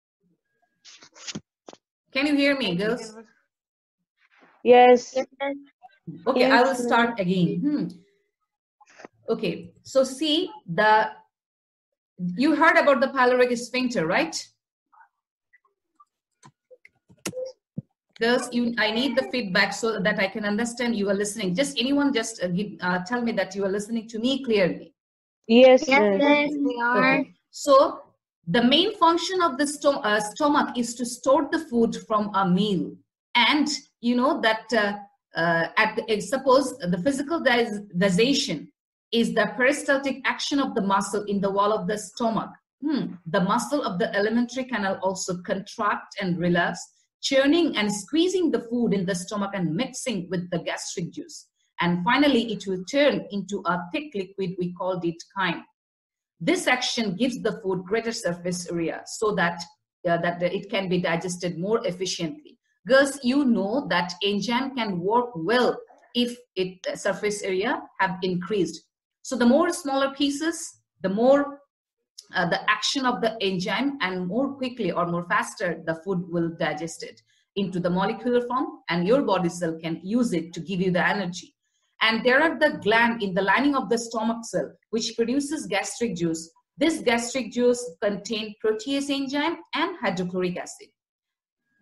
Can you hear me, girls? Yes. Okay, I will start again. Hmm. Okay, so see the you heard about the pyloric sphincter, right? Girls, you, I need the feedback so that I can understand you are listening. Just anyone, just uh, give, uh, tell me that you are listening to me clearly. Yes. Yes, miss. miss, we are. Okay. So the main function of the sto- uh, stomach is to store the food from a meal, and you know that uh, uh, at the, suppose the physical dis- digestion is the peristaltic action of the muscle in the wall of the stomach. Hmm. The muscle of the alimentary canal also contract and relax, churning and squeezing the food in the stomach and mixing with the gastric juice. And finally, it will turn into a thick liquid. We called it chyme. This action gives the food greater surface area so that uh, that it can be digested more efficiently. Girls, you know that enzyme can work well if its surface area have increased. So the more smaller pieces, the more uh, the action of the enzyme and more quickly or more faster the food will digest it into the molecular form and your body cell can use it to give you the energy. And there are the gland in the lining of the stomach cell which produces gastric juice. This gastric juice contain protease enzyme and hydrochloric acid.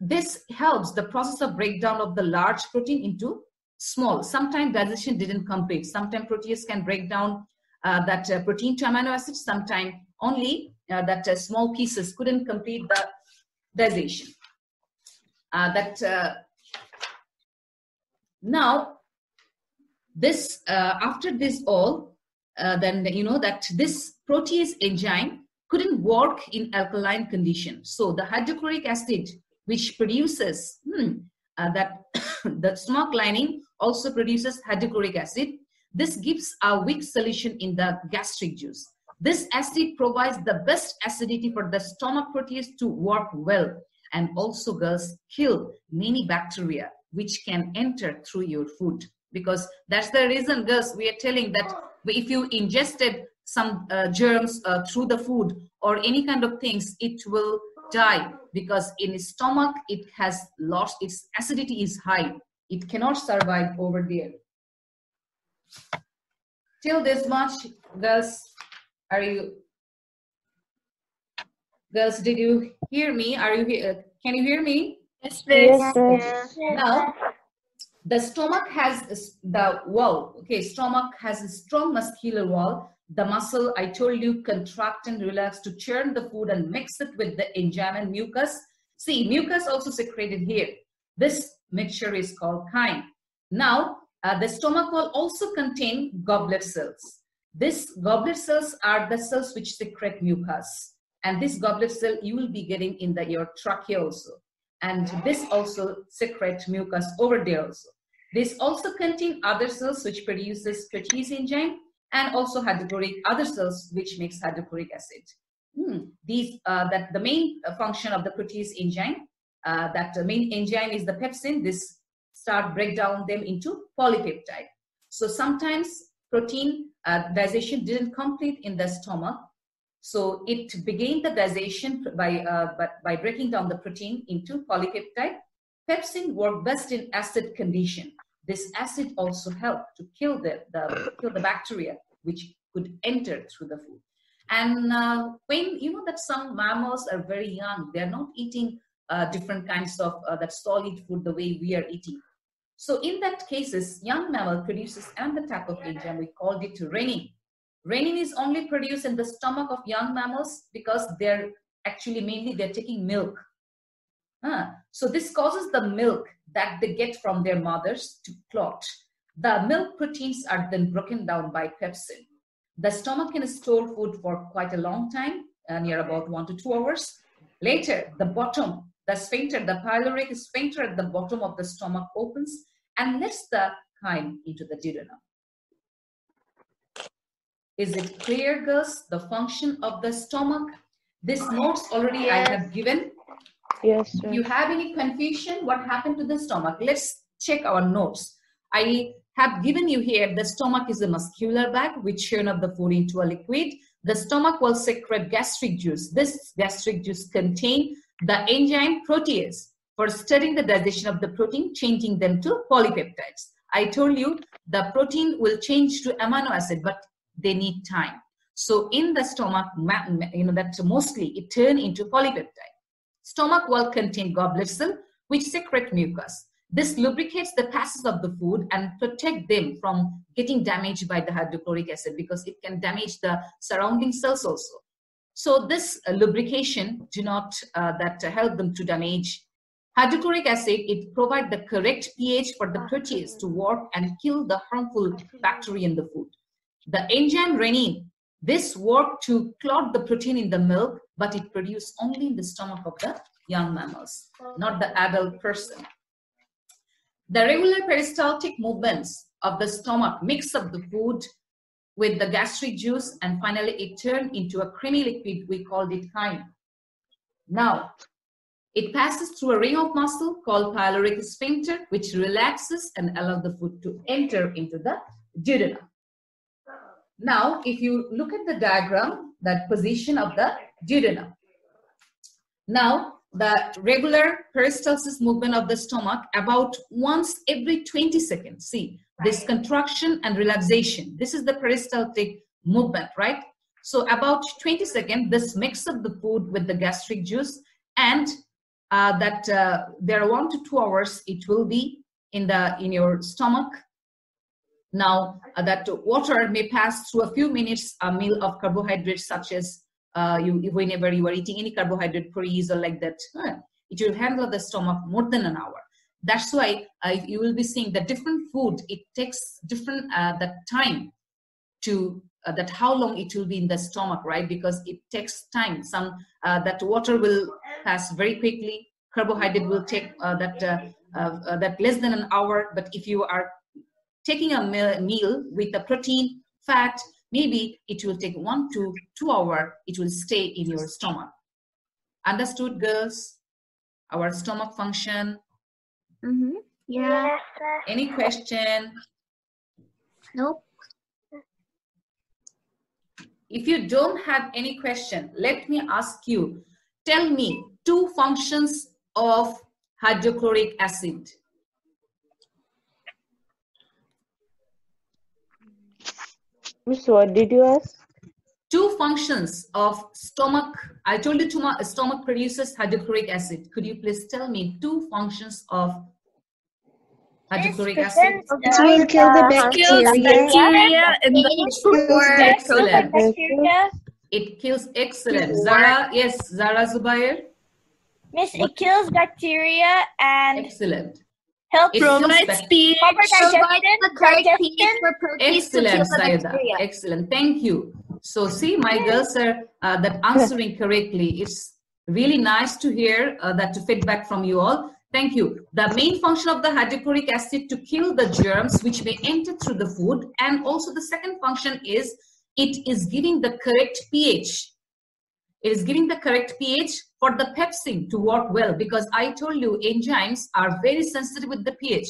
This helps the process of breakdown of the large protein into small. Sometimes digestion didn't complete. Sometimes protease can break down uh, that uh, protein to amino acids. Sometimes only uh, that uh, small pieces couldn't complete the digestion. Uh, that uh, now this after this all, then you know that this protease enzyme couldn't work in alkaline condition. So the hydrochloric acid which produces hmm, that the stomach lining also produces hydrochloric acid. This gives a weak solution in the gastric juice. This acid provides the best acidity for the stomach protease to work well and also girls kill many bacteria which can enter through your food because that's the reason girls we are telling that if you ingested some uh, germs uh, through the food or any kind of things it will die. Because in stomach it has lost its acidity is high. It cannot survive over there. Till this much girls are you girls did you hear me? Are you here can you hear me? Yes, please. Yes, yes. now the stomach has the wall. Okay stomach has a strong muscular wall. The muscle i told you contract and relax to churn the food and mix it with the enzyme and mucus. See mucus also secreted here. This mixture is called chyme. Now uh, the stomach will also contain goblet cells this goblet cells are the cells which secrete mucus and this goblet cell you will be getting in the your trachea also and this also secrete mucus over there also this also contain other cells which produces protease enzyme and also hydrochloric other cells which makes hydrochloric acid. Hmm. These uh, that the main function of the protease enzyme, uh, that the main enzyme is the pepsin. This start break down them into polypeptide. So sometimes protein uh, digestion didn't complete in the stomach, so it began the digestion by uh, by, by breaking down the protein into polypeptide. Pepsin work best in acid condition. This acid also helped to kill the, the kill the bacteria which could enter through the food. And uh, when you know that some mammals are very young they're not eating uh, different kinds of uh, that solid food the way we are eating so in that cases young mammal produces of enzyme we called it rennin rennin is only produced in the stomach of young mammals because they're actually mainly they're taking milk uh, so this causes the milk that they get from their mothers to clot. The milk proteins are then broken down by pepsin. The stomach can store food for quite a long time, uh, near about one to two hours. Later, the bottom, the sphincter, the pyloric sphincter at the bottom of the stomach opens and lets the chyme into the duodenum. Is it clear, girls, the function of the stomach? This notes already I have given Yes, if you have any confusion, what happened to the stomach? Let's check our notes. I have given you here the stomach is a muscular bag which churn up the food into a liquid. The stomach will secrete gastric juice. This gastric juice contain the enzyme protease for studying the digestion of the protein, changing them to polypeptides. I told you the protein will change to amino acid, but they need time. So in the stomach, you know that mostly it turn into polypeptide. Stomach wall contain goblet cell, which secrete mucus. This lubricates the passes of the food and protect them from getting damaged by the hydrochloric acid because it can damage the surrounding cells also. So this lubrication do not uh, that help them to damage. Hydrochloric acid, it provide the correct pH for the protease to work and kill the harmful bacteria in the food. The enzyme rennin, this work to clot the protein in the milk but it produced only in the stomach of the young mammals, not the adult person. The regular peristaltic movements of the stomach mix up the food with the gastric juice and finally it turned into a creamy liquid, we called it chyme. Now, it passes through a ring of muscle called pyloric sphincter, which relaxes and allows the food to enter into the duodenum. Now, if you look at the diagram, that position of the duodenum. Now, the regular peristalsis movement of the stomach about once every 20 seconds. See, this contraction and relaxation. This is the peristaltic movement, right? So about 20 seconds, this mix up the food with the gastric juice and uh, that uh, there are one to two hours, it will be in the in your stomach. Now uh, that water may pass through a few minutes a meal of carbohydrates such as uh, you whenever you are eating any carbohydrate porridge or like that, it will handle the stomach more than an hour. That's why uh, you will be seeing that different food, it takes different that time to uh, that how long it will be in the stomach right? Because it takes time. Some uh, that water will pass very quickly. Carbohydrate will take uh, that uh, uh, that less than an hour. But if you are taking a meal, meal with the protein fat maybe it will take one to two hour it will stay in your stomach. Understood girls? Our stomach function Mm-hmm. Yeah. any question Nope. if you don't have any question, let me ask you, tell me two functions of hydrochloric acid. Miss, what did you ask? Two functions of stomach. I told you toma- stomach produces hydrochloric acid. Could you please tell me two functions of hydrochloric acid? It will kill the Kills bacteria. bacteria in the food. Excellent. It kills excellent. Zara, yes, Zara Zubair. Miss, it kills bacteria and Excellent. helps It kills Provides bac- pH. proper Provide digestion. the correct pH digestion. for proteins to kill Excellent, the Saida. bacteria. Excellent. Thank you. So, see, my girls are uh, that answering correctly. It's really nice to hear uh, that to feedback from you all. Thank you. The main function of the hydrochloric acid to kill the germs which may enter through the food, and also the second function is it is giving the correct pH. It is giving the correct pH for the pepsin to work well because I told you enzymes are very sensitive with the pH.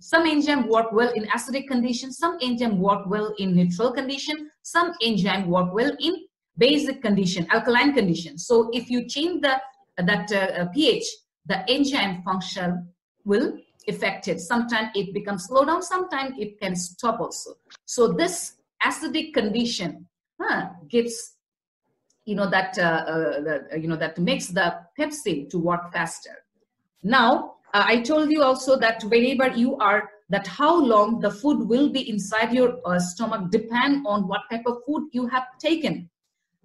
Some enzyme work well in acidic conditions, some enzyme work well in neutral condition, some enzyme work well in basic condition, alkaline condition. So if you change the that uh, uh, pH, the enzyme function will affect it. Sometimes it becomes slow down, sometimes it can stop also. So this acidic condition huh, gives you know that uh, uh, you know that makes the pepsin to work faster. Now uh, I told you also that whenever you are that how long the food will be inside your uh, stomach depend on what type of food you have taken.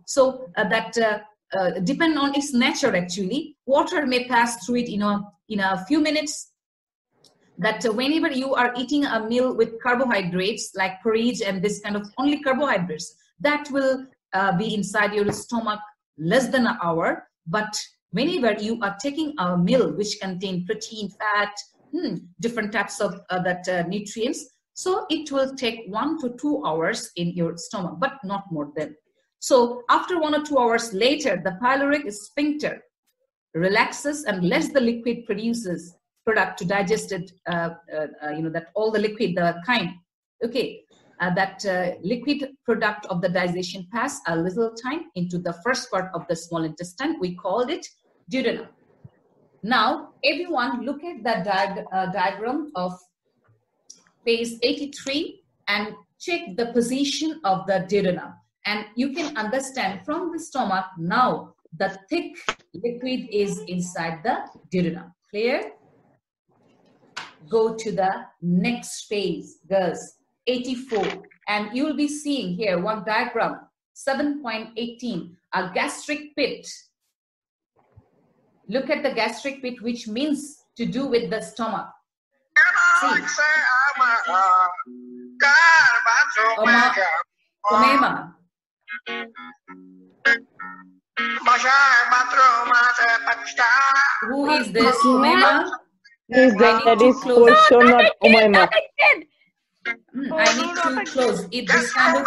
So uh, that uh, uh, depend on its nature actually. Water may pass through it in a in a few minutes. That uh, whenever you are eating a meal with carbohydrates like porridge and this kind of only carbohydrates, that will be inside your stomach less than an hour. But whenever you are taking a meal which contain protein, fat, hmm, different types of uh, that uh, nutrients, so it will take one to two hours in your stomach, but not more than. So after one or two hours later, the pyloric sphincter relaxes and lets the liquid produces product to digest it, uh, uh, uh, you know, that all the liquid, the kind, okay, uh, that liquid product of the digestion pass a little time into the first part of the small intestine. We called it duodenum. Now, everyone look at the diag uh, diagram of page 83 and check the position of the duodenum. And you can understand from the stomach now the thick liquid is inside the duodenum. Clear? Go to the next phase, girls. 84. And you will be seeing here one diagram, 7.18, a gastric pit. Look at the gastric pit, which means to do with the stomach. See, Oma, omema. Who is this? Omema? Is I that, need that to is close. for sure not Umaima. Hmm, I need to close. It this kind of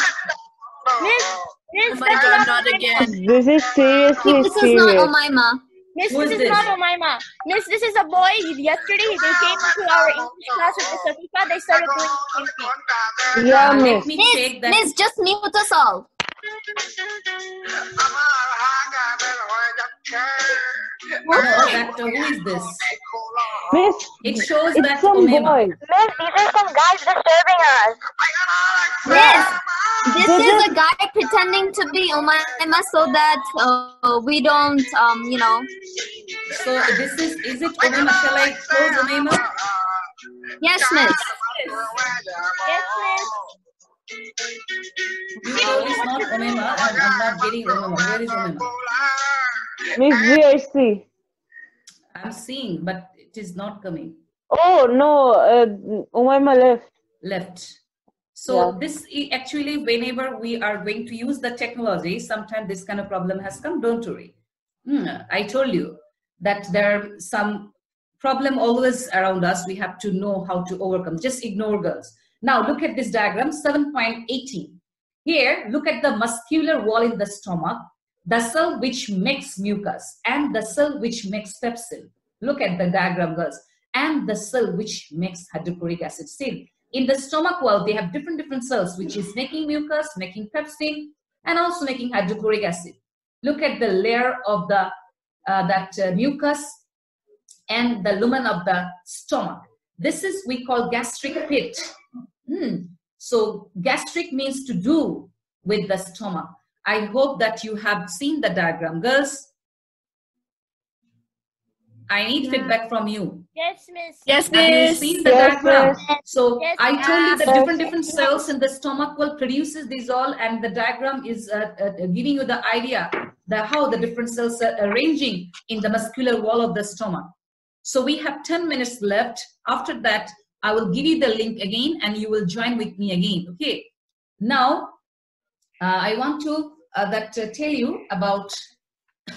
Miss, Oh my god, not again. This is seriously This is not serious. Omaima. Miss, Who is this is this? not Umaima. Miss, this is a boy. Yesterday they came to our English class with the Safifa. They started doing the same thing. Yeah, miss. let me Miss, check. Miss, just mute us all. No, uh, who is this? Miss, It shows it's that some Umema. boys. Miss, these are some guys disturbing us. Miss, this This is a guy pretending to be Umaima so that uh, we don't, um, you know. So this is, is it Umema? Shall I close Umema? Yes, Miss. Yes, miss. You it's not Umema and I'm not getting Umema. Where is Umema? Miss VRC. I'm seeing, but it is not coming. Oh, no, uh, Umaima left. Left. So Yeah. this actually, whenever we are going to use the technology, sometimes this kind of problem has come. Don't worry. Hmm, I told you that there are some problem always around us. We have to know how to overcome. Just ignore girls. Now look at this diagram, 7.18. Here, look at the muscular wall in the stomach, the cell which makes mucus, and the cell which makes pepsin. Look at the diagram, girls. And the cell which makes hydrochloric acid. See, in the stomach wall, they have different different cells, which is making mucus, making pepsin, and also making hydrochloric acid. Look at the layer of the uh, that uh, mucus and the lumen of the stomach. This is we call gastric pit. Hmm. So gastric means to do with the stomach. I hope that you have seen the diagram, girls. I need feedback from you. Yes, miss. Yes, miss. Have you seen the Yes, diagram? yes. So Yes, I told you the yes. different different cells in the stomach will produces these all, and the diagram is uh, uh, giving you the idea that how the different cells are arranging in the muscular wall of the stomach. So we have 10 minutes left. After that, I will give you the link again, and you will join with me again. Okay. Now, uh, I want to uh, that uh, tell you about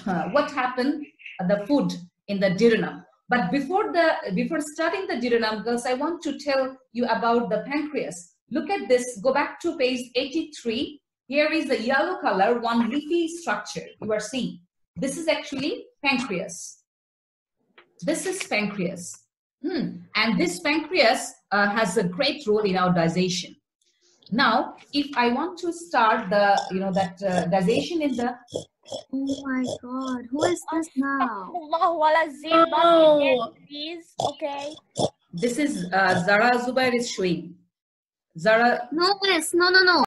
uh, what happened uh, the food in the duodenum. But before the before starting the duodenum, girls, I want to tell you about the pancreas. Look at this. Go back to page 83. Here is the yellow color, one leafy structure you are seeing. This is actually pancreas. This is pancreas. Hmm. And this pancreas uh, has a great role in our digestion. Now, if I want to start the, you know, that uh, digestion in the Oh my god, who is this now? Allahu ala zin, Oh. please. Okay. This is uh, Zara Zubair is showing. Zara, No, miss, no, no, no.